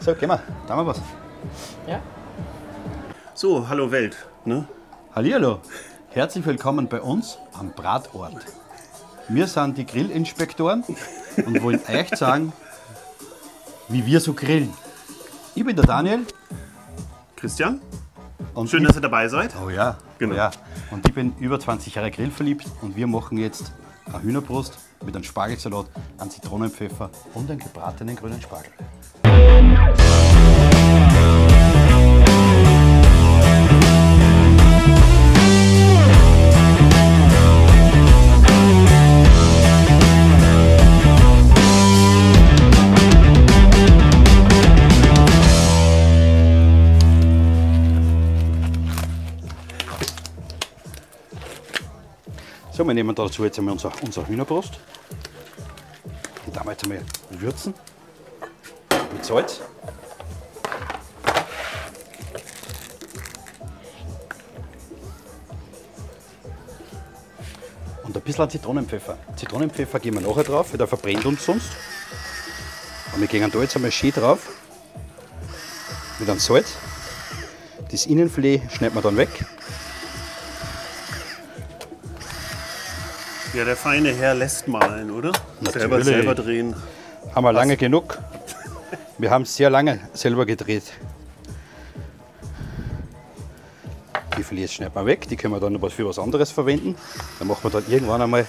So, gehen wir. Da wir was. Ja? So, hallo Welt. Ne? Hallihallo. Herzlich willkommen bei uns am Bratort. Wir sind die Grillinspektoren und wollen euch sagen, wie wir so grillen. Ich bin der Daniel. Christian, Und schön, ich, dass ihr dabei seid. Oh ja, Genau. oh ja. Und ich bin über 20 Jahre grillverliebt und wir machen jetzt eine Hühnerbrust mit einem Spargelsalat, einem Zitronenpfeffer und einem gebratenen grünen Spargel. So, wir nehmen dazu jetzt einmal unser, unser Hühnerbrust. Und damit einmal würzen mit Salz. Und ein bisschen Zitronenpfeffer. Zitronenpfeffer geben wir nachher drauf, weil der verbrennt uns sonst. Und wir gehen da jetzt einmal schön drauf. Mit einem Salz. Das Innenfilet schneiden wir dann weg. Ja, der feine Herr lässt malen, oder? Selber, selber drehen. Haben wir lange genug. Wir haben sehr lange selber gedreht. Die Filets schneiden wir weg, die können wir dann für was anderes verwenden. Dann machen wir dann irgendwann einmal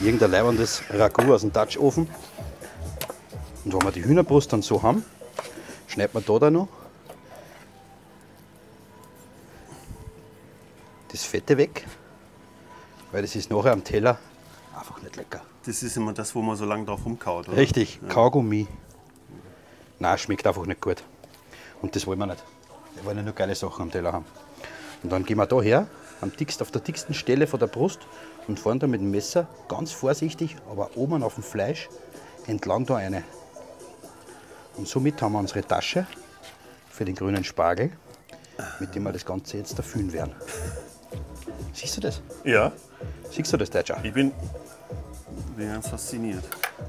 irgendein leibendes Ragout aus dem Dutchofen. Und wenn wir die Hühnerbrust dann so haben, schneiden wir da dann noch das Fette weg, weil das ist nachher am Teller nicht lecker. Das ist immer das, wo man so lange drauf rumkaut, oder? Richtig, Kaugummi. Nein, schmeckt einfach nicht gut. Und das wollen wir nicht. Wir wollen ja nur geile Sachen am Teller haben. Und dann gehen wir da her, am dickst, auf der dicksten Stelle von der Brust und fahren da mit dem Messer ganz vorsichtig, aber oben auf dem Fleisch entlang da eine. Und somit haben wir unsere Tasche für den grünen Spargel, mit dem wir das Ganze jetzt erfüllen werden. Siehst du das? Ja, Siehst du das, Deutscher? ich bin, bin ganz fasziniert.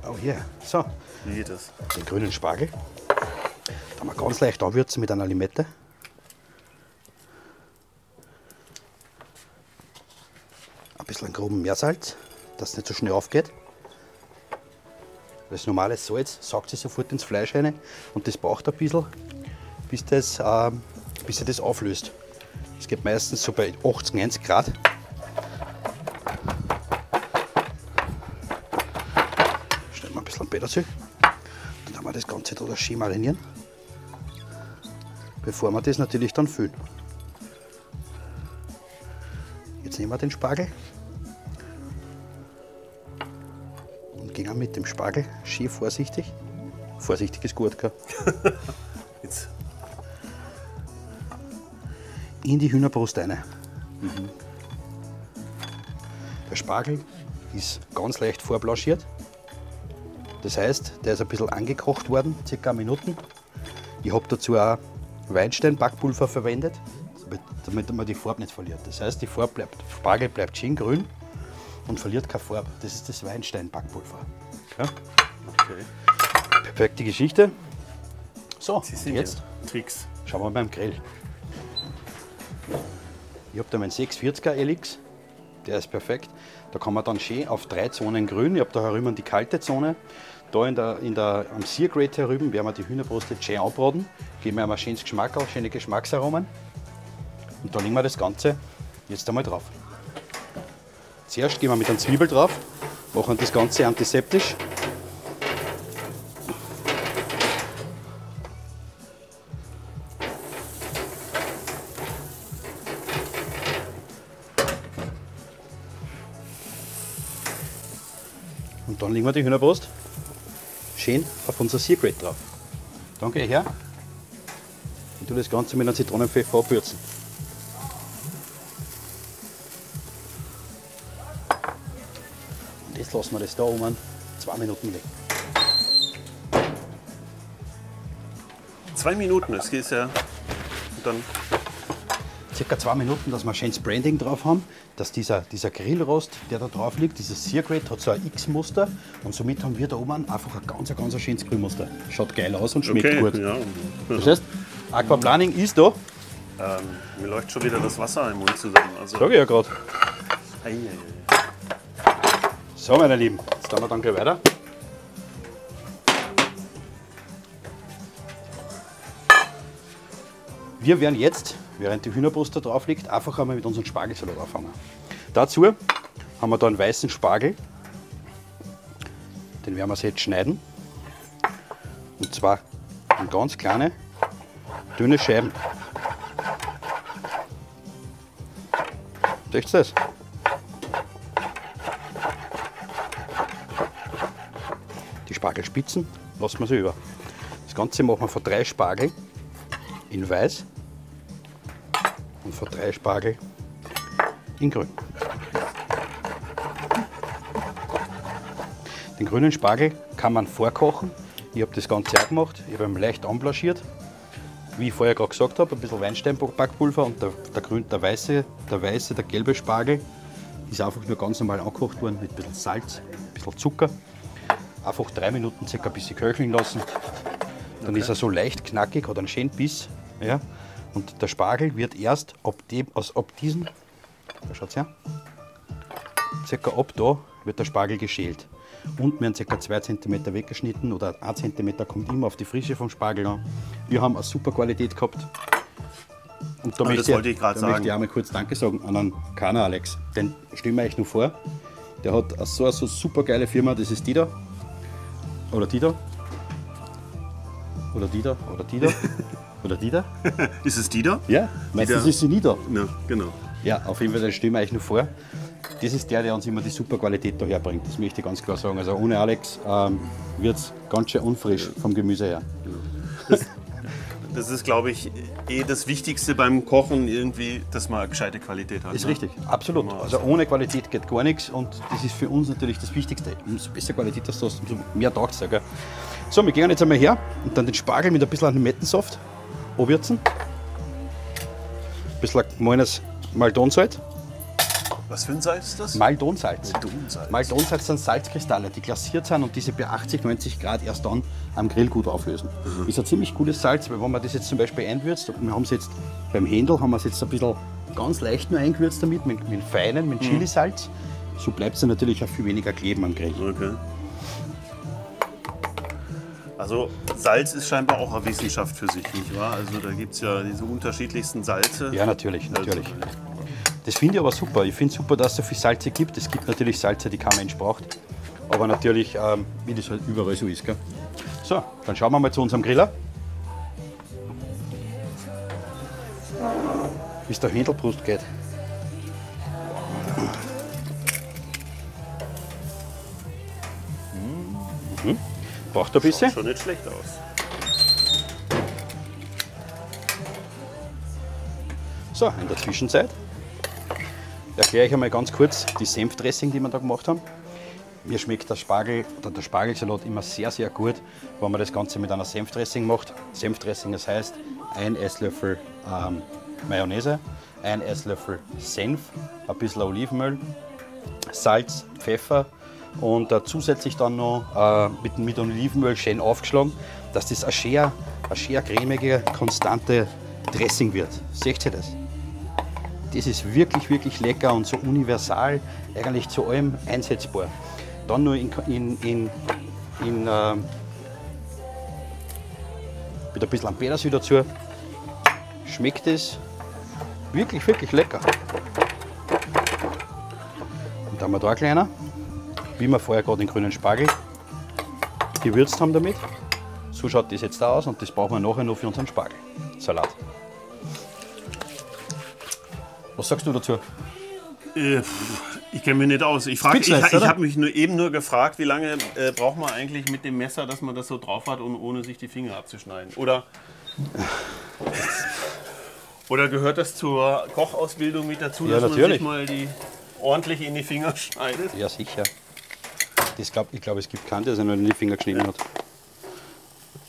Oh yeah. So, Wie geht das? den grünen Spargel. Da wir ganz leicht anwürzen mit einer Limette. Ein bisschen groben Meersalz, dass es nicht so schnell aufgeht. Das normale Salz saugt sich sofort ins Fleisch rein und das braucht ein bisschen, bis, das, ähm, bis sich das auflöst. Das geht meistens so bei 80, 90 Grad. Stellen wir ein bisschen Petersil. Dann haben wir das Ganze da schön marinieren. Bevor wir das natürlich dann füllen. Jetzt nehmen wir den Spargel und gehen mit dem Spargel schön vorsichtig. Vorsichtig ist gut, gell? Jetzt. In die Hühnerbrust rein. Der Spargel ist ganz leicht vorblanchiert. Das heißt, der ist ein bisschen angekocht worden, circa eine Minuten. Ich habe dazu auch Weinstein-Backpulver verwendet, damit- man die Farbe nicht verliert. Das heißt, die Farbe bleibt, der Spargel bleibt schön grün und verliert keine Farbe. Das ist das Weinstein-Backpulver. Ja? Okay. Perfekte Geschichte. So, Sie sind jetzt ja Tricks. Schauen wir beim Grill. Ich habe da meinen 640er Elix, der ist perfekt. Da kann man dann schön auf drei Zonen grün. Ich habe da herüben die kalte Zone. Da in der, in der, am Seargrate herüben werden wir die Hühnerbrust schön anbraten. Geben wir ein schönes Geschmack auf, schöne Geschmacksaromen. Und da legen wir das Ganze jetzt einmal drauf. Zuerst gehen wir mit einer Zwiebel drauf, machen das Ganze antiseptisch. Legen wir die Hühnerbrust schön auf unser Seargrate drauf. Dann gehe ich her und tue das Ganze mit einem Zitronenpfeffer abwürzen. Und jetzt lassen wir das da um zwei Minuten liegen. Zwei Minuten, das geht ja. Und dann circa zwei Minuten, dass wir ein schönes Branding drauf haben, dass dieser, dieser Grillrost, der da drauf liegt, dieses Seargrate hat so ein X-Muster und somit haben wir da oben einfach ein ganz, ganz schönes Grillmuster. Schaut geil aus und schmeckt Okay, gut. ja. Verstehst? Aquaplaning ist da, Ähm, mir läuft schon wieder das Wasser im Mund zusammen. Also, sage ich ja gerade. So, meine Lieben, jetzt tun wir dann gleich weiter. Wir werden jetzt, während die Hühnerbrust da drauf liegt, einfach einmal mit unserem Spargelsalat anfangen. Dazu haben wir da einen weißen Spargel. Den werden wir jetzt schneiden. Und zwar in ganz kleine, dünne Scheiben. Seht ihr das? Die Spargelspitzen lassen wir sie über. Das Ganze machen wir von drei Spargel in weiß von drei Spargel in grün. Den grünen Spargel kann man vorkochen. Ich habe das Ganze auch gemacht. Ich habe ihn leicht anblanchiert. Wie ich vorher gerade gesagt habe, ein bisschen Weinsteinbackpulver und der, der, grün, der, weiße, der weiße, der gelbe Spargel ist einfach nur ganz normal angekocht worden mit ein bisschen Salz, ein bisschen Zucker. Einfach drei Minuten circa ein bisschen köcheln lassen. Dann ist er so leicht knackig, hat einen schönen Biss. Ja? Und der Spargel wird erst ab, dem, aus, ab diesem, da schaut's her, circa ab da wird der Spargel geschält. Unten werden ca. 2 cm weggeschnitten oder 1 cm kommt immer auf die Frische vom Spargel an. Wir haben eine super Qualität gehabt. Und da, das wollte ich grad da sagen. möchte ich einmal kurz Danke sagen an einen Kana Alex. Den stellen wir euch nur vor. Der hat eine so eine so super geile Firma, das ist die da. Oder die da. Oder die da. Oder die da. Oder die da. Ist es die da? Ja, meistens da. ist sie nie da. Ja, genau. Ja, auf jeden Fall, den stellen wir euch nur vor. Das ist der, der uns immer die super Qualität daher bringt. Das möchte ich ganz klar sagen. Also ohne Alex ähm, wird es ganz schön unfrisch vom Gemüse her. Das ist, glaube ich, eh das Wichtigste beim Kochen, irgendwie, dass man eine gescheite Qualität hat. Ist ne? richtig, absolut. Also ohne Qualität geht gar nichts und das ist für uns natürlich das Wichtigste. Umso besser Qualität das du hast, umso mehr taugt es. So, wir gehen jetzt einmal her und dann den Spargel mit ein bisschen Limettensaft anwürzen. Ein bisschen gemahlenes Maldonsalz. Was für ein Salz ist das? Maldonsalz. Maldonsalz. Maldonsalz sind Salzkristalle, die glasiert sind und diese bei 80, 90 Grad erst dann am Grill gut auflösen. Ist ein ziemlich gutes Salz, weil wenn man das jetzt zum Beispiel einwürzt, wir haben es jetzt beim Händel haben wir es jetzt ein bisschen ganz leicht nur eingewürzt damit, mit, mit feinen, mit Chilisalz. So bleibt es natürlich auch viel weniger kleben am Grill. Okay. Also Salz ist scheinbar auch eine Wissenschaft für sich, nicht wahr? Also da gibt es ja diese unterschiedlichsten Salze. Ja, natürlich, natürlich. Das finde ich aber super. Ich finde super, dass es so viel Salze gibt. Es gibt natürlich Salze, die kein Mensch braucht. Aber natürlich, ähm, wie das halt überall so ist. Gell? So, dann schauen wir mal zu unserem Griller. Wie es der Händelbrust geht. Mhm. Braucht ein bisschen. Schon nicht schlecht aus. So, in der Zwischenzeit erkläre ich einmal ganz kurz die Senfdressing, die wir da gemacht haben. Mir schmeckt der Spargel oder der Spargelsalat immer sehr, sehr gut, wenn man das Ganze mit einer Senfdressing macht. Senfdressing, das heißt ein Esslöffel ähm, Mayonnaise, ein Esslöffel Senf, ein bisschen Olivenöl, Salz, Pfeffer und äh, zusätzlich dann noch äh, mit, mit Olivenöl schön aufgeschlagen, dass das eine sehr, eine sehr cremige, konstante Dressing wird. Seht ihr das? Das ist wirklich, wirklich lecker und so universal, eigentlich zu allem einsetzbar. Dann nur in, in, in, in äh, mit ein bisschen Petersil dazu. Schmeckt es wirklich, wirklich lecker. Und dann haben wir da ein kleiner, wie wir vorher gerade den grünen Spargel gewürzt haben damit. So schaut das jetzt da aus und das brauchen wir nachher noch für unseren Spargelsalat. Was sagst du dazu? Äh, Ich kenne mich nicht aus. Ich, frag- ich, ich habe mich nur eben nur gefragt, wie lange äh, braucht man eigentlich mit dem Messer, dass man das so drauf hat, und ohne sich die Finger abzuschneiden? Oder, oder gehört das zur Kochausbildung mit dazu, Ja, dass natürlich. man sich mal die ordentlich in die Finger schneidet? Ja, sicher. Das glaub, ich glaube, es gibt keinen, der sich noch in die Finger geschnitten hat.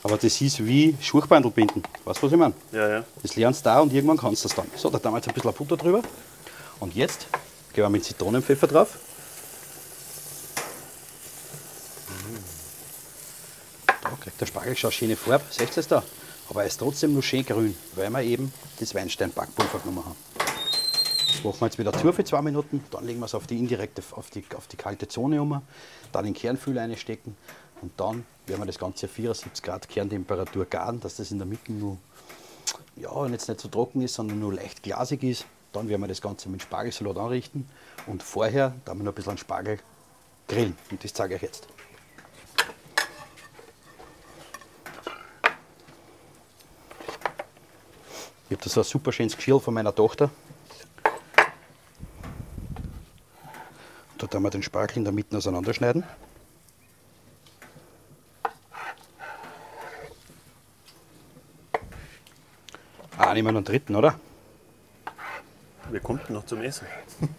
Aber das ist wie Schuchbandel binden. Weißt du, was ich meine? Ja, ja. Das lernst du da und irgendwann kannst du das dann. So, da jetzt ein bisschen Butter drüber. Und jetzt gehen wir mit Zitronenpfeffer drauf. Da kriegt der Spargel schon eine schöne Farbe, seht ihr das da? Aber er ist trotzdem nur schön grün, weil wir eben das Weinstein-Backpulver genommen haben. Machen wir jetzt wieder zu für zwei Minuten, dann legen wir es auf die indirekte, auf die, auf die kalte Zone um, dann den Kernfüller einstecken und dann werden wir das Ganze auf 74 Grad Kerntemperatur garen, dass das in der Mitte nur, ja, jetzt nicht so trocken ist, sondern nur leicht glasig ist. Dann werden wir das Ganze mit Spargelsalat anrichten und vorher dann wir noch ein bisschen Spargel grillen und das zeige ich euch jetzt. Ich habe da so ein super schönes Geschirr von meiner Tochter. Da tun wir den Spargel in der Mitte auseinanderschneiden. Ah, nehmen wir noch einen dritten, oder? Wir kommen noch zum Essen.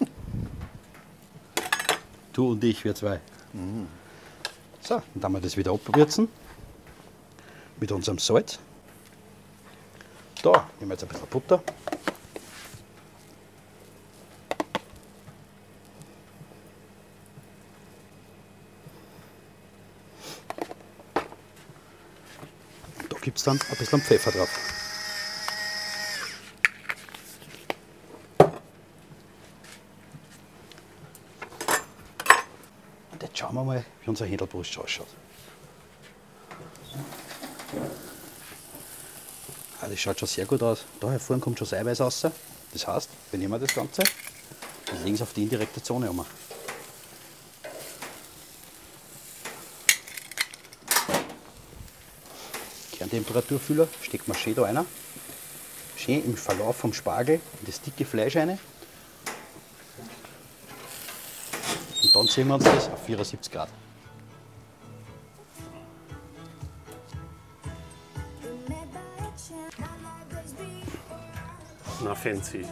Du und ich, wir zwei. So, dann tun wir das wieder abwürzen. Mit unserem Salz. Da nehmen wir jetzt ein bisschen Butter. Gibt es dann ein bisschen Pfeffer drauf. Und jetzt schauen wir mal, wie unser Händelbrust ausschaut. Ah, das schaut schon sehr gut aus. Da hervorn kommt schon das Eiweiß raus. Das heißt, wir nehmen das Ganze und legen es auf die indirekte Zone um. Kerntemperaturfüller steckt man schön da rein. Schön im Verlauf vom Spargel in das dicke Fleisch rein. Und dann ziehen wir uns das auf 74 Grad. Na, fancy.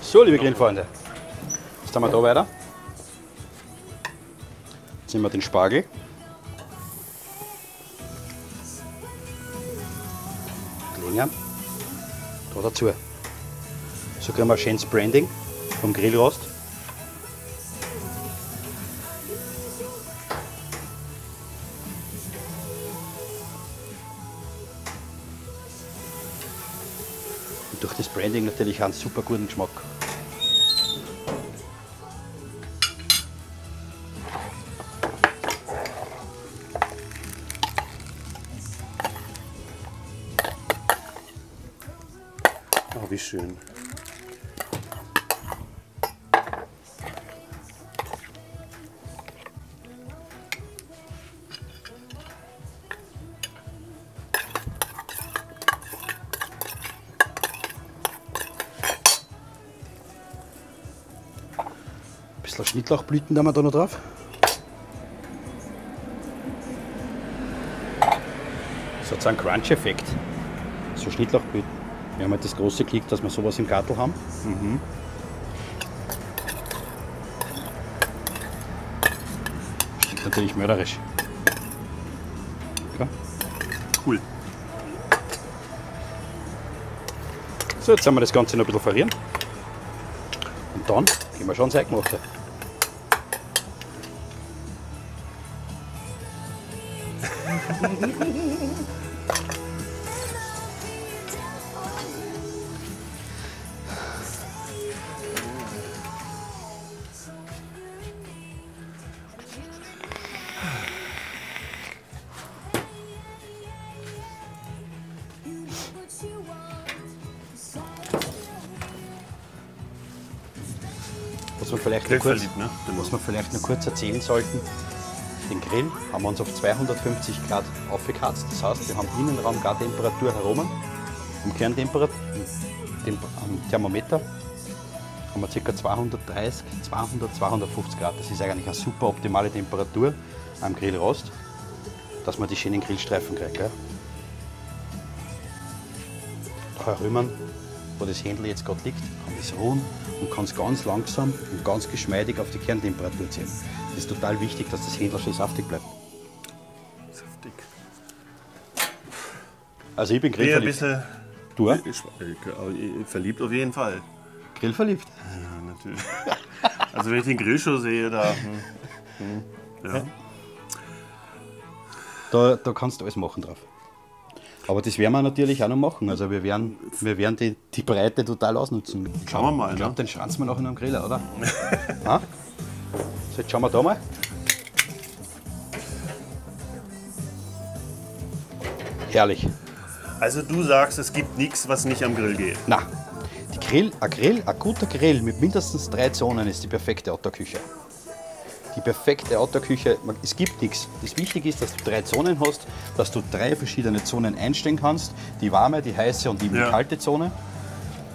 So, liebe Grillfreunde, jetzt haben wir da weiter. Jetzt nehmen wir den Spargel. Ihn da dazu. So kriegen wir schönes Branding vom Grillrost. Und durch das Branding natürlich einen super guten Geschmack. Oh, wie schön. Schnittlauchblüten da wir da noch drauf. So hat einen Crunch-Effekt. So Schnittlauchblüten. Wir haben halt das große Glück, dass wir sowas im Gartel haben. Schmeckt natürlich mörderisch. Ja. Cool. So, jetzt haben wir das Ganze noch ein bisschen verrieren. Und dann gehen wir schon ins Eingemachte. Was wir vielleicht noch kurz, Grillverliebt, ne? was wir vielleicht noch kurz erzählen sollten, den Grill haben wir uns auf 250 Grad aufgekratzt. Das heißt, wir haben Innenraum Gartemperatur herum, am Kerntemperatur, am Thermometer haben wir ca. 230, 200, 250 Grad. Das ist eigentlich eine super optimale Temperatur am Grillrost, dass man die schönen Grillstreifen kriegt. Gell? Da herüben wo das Händel jetzt gerade liegt, kann es ruhen und kann es ganz langsam und ganz geschmeidig auf die Kerntemperatur ziehen. Das ist total wichtig, dass das Händel schön saftig bleibt. Saftig. Also ich bin ein grillverliebt. bisschen Du auch? ich, äh, verliebt auf jeden Fall. Grillverliebt? Ja, natürlich. Also wenn ich den Grill schon sehe, da. Hm, hm, ja. Da, da kannst du alles machen drauf. Aber das werden wir natürlich auch noch machen. Also wir werden, wir werden die, die Breite total ausnutzen. Schauen wir mal, Ich glaube, ne? den schranzen wir nachher noch am Griller, oder? ha? So, jetzt schauen wir da mal. Herrlich. Also du sagst, es gibt nichts, was nicht am Grill geht. Na, die Grill, ein Grill, ein guter Grill mit mindestens drei Zonen ist die perfekte Outdoor-Küche. Die perfekte Outdoor-Küche, man- es gibt nichts. Das Wichtige ist, dass du drei Zonen hast, dass du drei verschiedene Zonen einstellen kannst. Die warme, die heiße und die Ja. kalte Zone.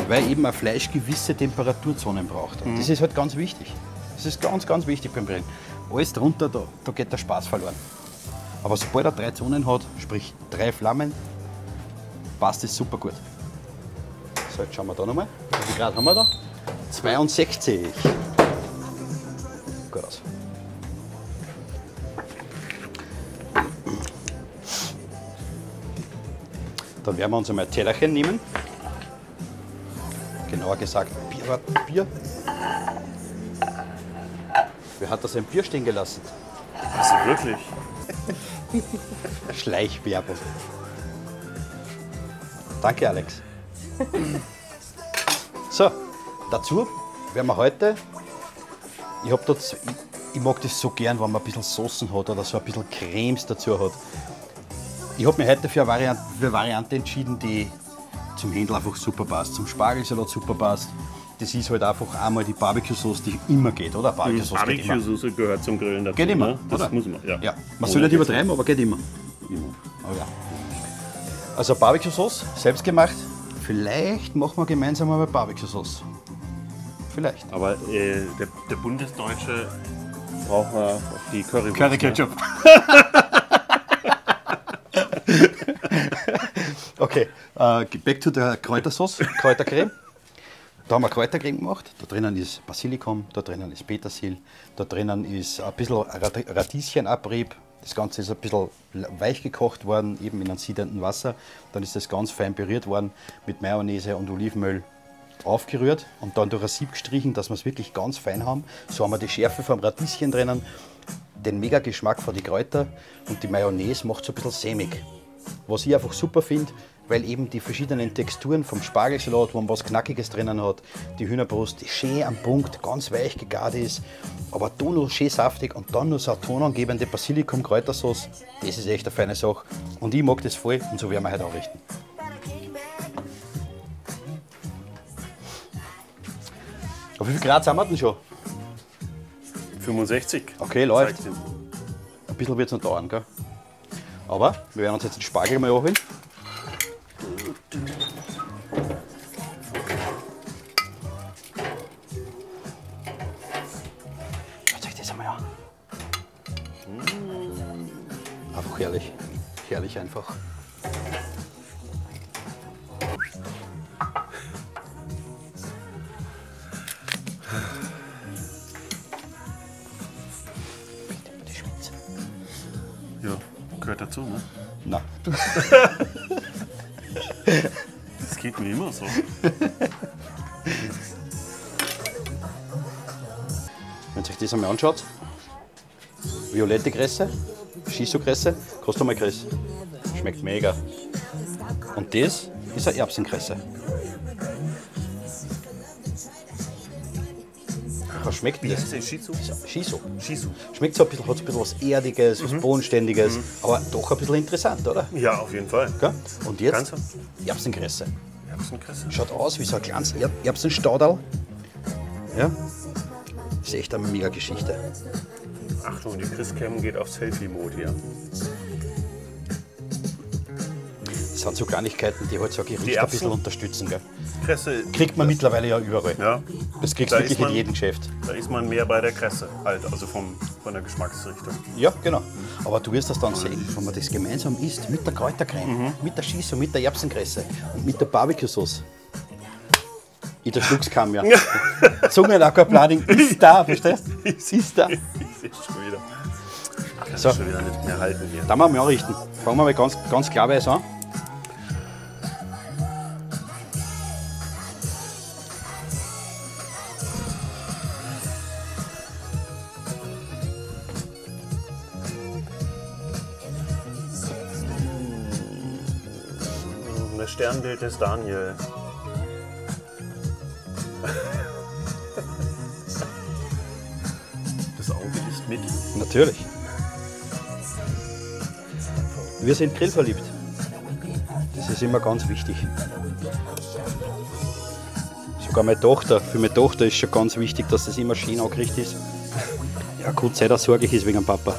Weil eben ein Fleisch gewisse Temperaturzonen braucht. Und das ist halt ganz wichtig. Das ist ganz, ganz wichtig beim Grillen. Alles drunter, da, da geht der Spaß verloren. Aber sobald er drei Zonen hat, sprich drei Flammen, passt es super gut. So, jetzt schauen wir da nochmal. Wie viel Grad haben wir da? 62. Gut aus. Dann werden wir uns einmal ein Tellerchen nehmen. Genauer gesagt, Bier. Bier. Wer hat da sein Bier stehen gelassen? Also wirklich. Schleichwerbung. Danke, Alex. So, dazu werden wir heute. Ich, hab dort, ich, ich mag das so gern, wenn man ein bisschen Soßen hat oder so ein bisschen Cremes dazu hat. Ich habe mich heute für eine, Variante, für eine Variante entschieden, die zum Händel einfach super passt, zum Spargelsalat super passt. Das ist halt einfach einmal die Barbecue-Sauce, die immer geht, oder? Barbecue-Sauce. Barbecue-Soße gehört zum Grillen dazu. Geht immer, ne? Das oder? muss man, ja. Ja, man soll nicht übertreiben, aber geht immer. Immer. Oh ja. Also Barbecue-Sauce, selbst gemacht. Vielleicht machen wir gemeinsam mal Barbecue-Sauce. Vielleicht. Aber äh, der, der Bundesdeutsche braucht auf die Currywurst. Curry ne? Ketchup. Okay, äh, back to der Kräutersauce, Kräutercreme. Da haben wir Kräutercreme gemacht. Da drinnen ist Basilikum, da drinnen ist Petersil, da drinnen ist ein bisschen Rad- Radieschenabrieb. Das Ganze ist ein bisschen weich gekocht worden, eben in einem siedenden Wasser. Dann ist das ganz fein püriert worden mit Mayonnaise und Olivenöl aufgerührt und dann durch ein Sieb gestrichen, dass wir es wirklich ganz fein haben. So haben wir die Schärfe vom Radieschen drinnen, den mega Geschmack von den Kräutern und die Mayonnaise macht so ein bisschen sämig. Was ich einfach super finde, weil eben die verschiedenen Texturen vom Spargelsalat, wo man was Knackiges drinnen hat, die Hühnerbrust, die schön am Punkt, ganz weich gegart ist, aber da noch schön saftig und dann noch so eine tonangebende Basilikum-Kräutersauce, das ist echt eine feine Sache. Und ich mag das voll und so werden wir heute auch richten. Auf wie viel Grad sind wir denn schon? 65. Okay, läuft. Ein bisschen wird es noch dauern, gell? Aber wir werden uns jetzt den Spargel mal anholen. Einfach. Ja, gehört dazu, ne? Na, Das geht mir immer so. wenn ihr euch das einmal anschaut, violette Kresse, Shiso-Kresse, kostet mal Kresse. Schmeckt mega. Und das ist eine Erbsenkresse. Was schmeckt das? Shizu? Shiso. Shizu. Schmeckt so ein bisschen, hat so ein bisschen was Erdiges, was Bodenständiges, aber doch ein bisschen interessant, oder? Ja, auf jeden Fall. Gell? Und jetzt Ganze? Erbsenkresse. Erbsenkresse. Schaut aus wie so ein kleines er Erbsenstaudal. Ja? Ist echt eine mega Geschichte. Achtung, die Christcam geht auf Selfie-Mode hier. Das sind so Kleinigkeiten, die halt so Gericht ein bisschen unterstützen. Gell? Kresse. Kriegt man mittlerweile ja überall. Ja, Das kriegst du wirklich man- in jedem Geschäft. da ist man mehr bei der Kresse, halt, also vom, von der Geschmacksrichtung. Ja, genau. Aber du wirst das dann sehen, wenn man das gemeinsam isst, mit der Kräutercreme, Mhm. mit der Shiso, mit der Erbsenkresse und mit der Barbecue-Sauce. Ich der Schlucks kam ja. Zungenackerblading ist da, verstehst du? Ist da. Ich sehe schon wieder. Ich kann So. schon wieder nicht mehr halten hier. Da mal anrichten. Fangen wir mal ganz, ganz klarweise an. Das Sternbild des Daniel. Das Auge ist mit. Natürlich. Wir sind grillverliebt. Das ist immer ganz wichtig. Sogar meine Tochter, für meine Tochter ist schon ganz wichtig, dass das immer schön angerichtet ist. Ja gut, sei das sorglich ist wegen dem Papa.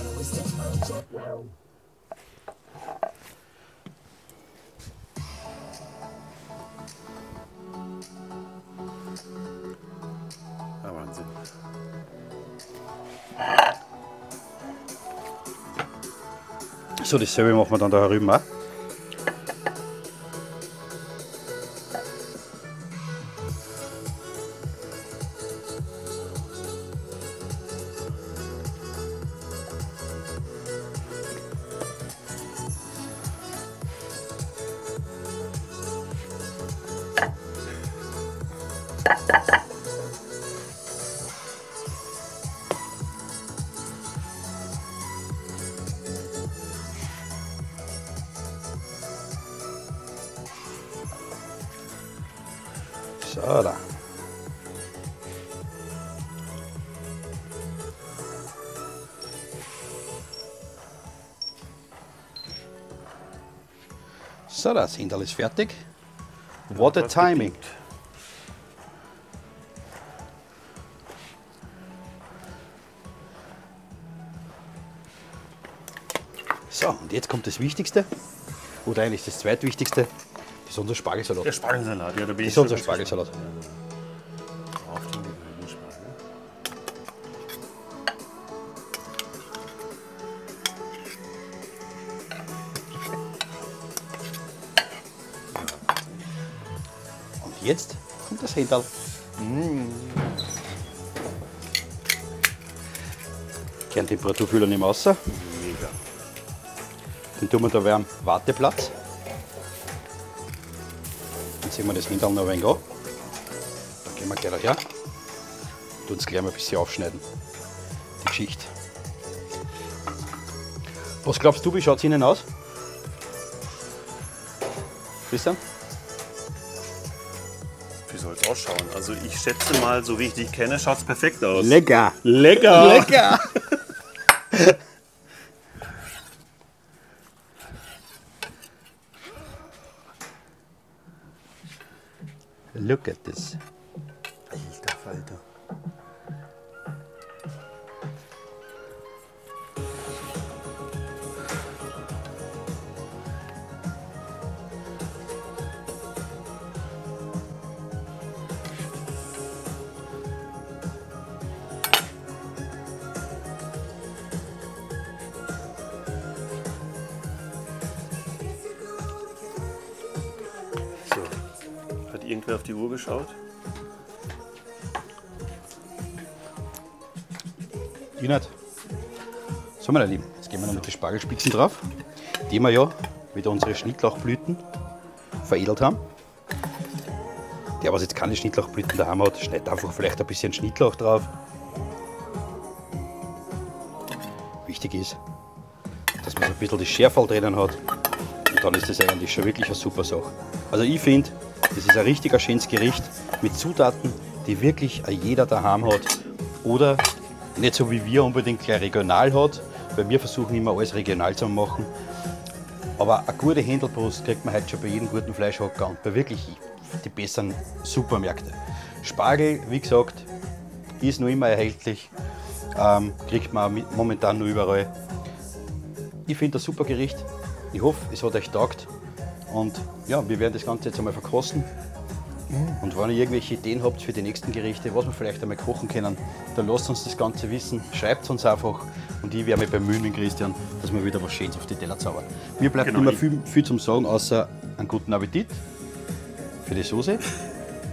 So, dasselbe machen wir dann da herüben So, das Händel ist fertig. What a timing. So, und jetzt kommt das Wichtigste. Oder eigentlich das zweitwichtigste. Das ist unser Spargelsalat. Der Spargelsalat, ja, da bin Das ich ist unser Spargelsalat. Kommt das Händel. Kerntemperaturfühler nehmen wir raus. Mega. Den tun wir da wärm Warteplatz. Dann ziehen wir das Händel noch ein wenig an. Dann gehen wir gleich daher. Tun es gleich mal ein bisschen aufschneiden. Die Geschichte. Was glaubst du, wie schaut es Ihnen aus? Christian? Soll es ausschauen? Also ich schätze mal, so wie ich dich kenne, schaut es perfekt aus. Lecker! Lecker! Lecker! Look at this. Irgendwer auf die Uhr geschaut? Nicht. So, meine Lieben, jetzt gehen wir noch mit den Spargelspitzen drauf, die wir ja mit unseren Schnittlauchblüten veredelt haben. Der, was jetzt keine Schnittlauchblüten daheim hat, schneidet einfach vielleicht ein bisschen Schnittlauch drauf. Wichtig ist, dass man so ein bisschen die Schärfe drinnen hat. Und dann ist das eigentlich schon wirklich eine super Sache. Also ich finde, das ist ein richtiger schönes Gericht mit Zutaten, die wirklich jeder daheim hat. Oder nicht so wie wir unbedingt gleich regional hat, weil wir versuchen immer alles regional zu machen. Aber eine gute Händelbrust kriegt man heute schon bei jedem guten Fleischhacker und bei wirklich die besseren Supermärkte. Spargel, wie gesagt, ist noch immer erhältlich, ähm, kriegt man momentan nur überall. Ich finde das super Gericht. Ich hoffe, es hat euch taugt. Und ja, wir werden das Ganze jetzt einmal verkosten. Und wenn ihr irgendwelche Ideen habt für die nächsten Gerichte, was wir vielleicht einmal kochen können, dann lasst uns das Ganze wissen. Schreibt uns einfach und ich werde mich bemühen mit Christian, dass wir wieder was Schönes auf die Teller zaubern. Mir bleibt Genau, nicht mehr viel, viel zum Sagen, außer einen guten Appetit für die Soße.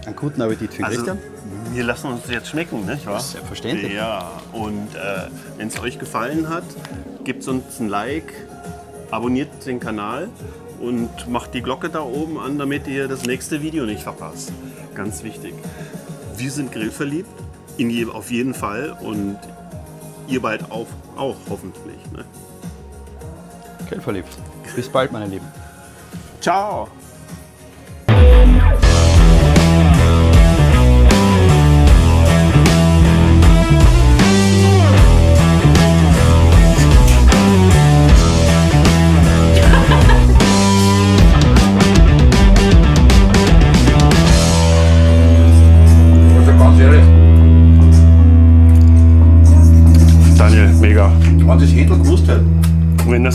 Einen guten Appetit für Also, Christian. wir lassen uns jetzt schmecken, nicht wahr? Selbstverständlich. Ja, und äh, wenn es euch gefallen hat, gebt uns ein Like, abonniert den Kanal und macht die Glocke da oben an, damit ihr das nächste Video nicht verpasst. Ganz wichtig. Wir sind grillverliebt, in je, auf jeden Fall und ihr bald auch, auch hoffentlich. Ne? Gell, verliebt. Bis bald, meine Lieben. Ciao!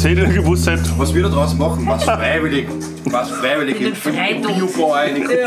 Hedel gewusst hätte, was wir da draußen machen, was freiwillig, was freiwillig In den Freitopf. Biobau eigentlich.